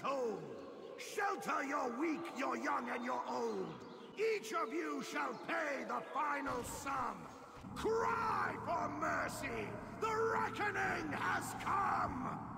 tolled. Shelter your weak, your young, and your old. Each of you shall pay the final sum. Cry for mercy! The reckoning has come!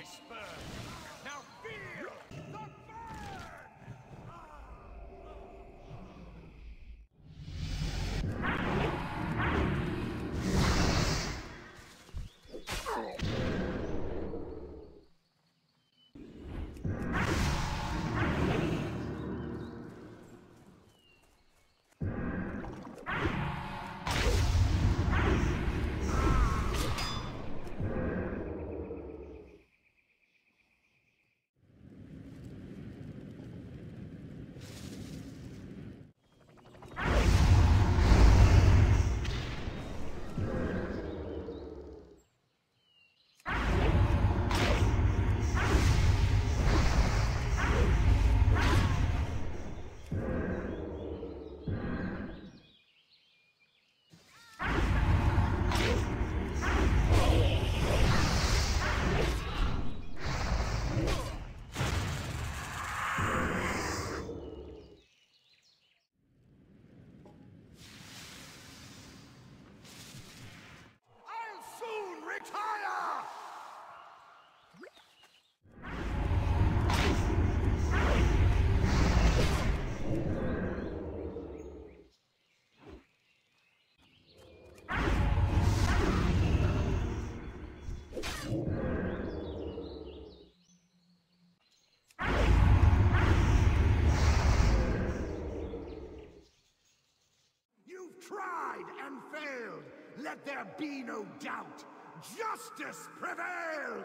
Tis you retire! You've tried and failed. Let there be no doubt. Justice prevailed!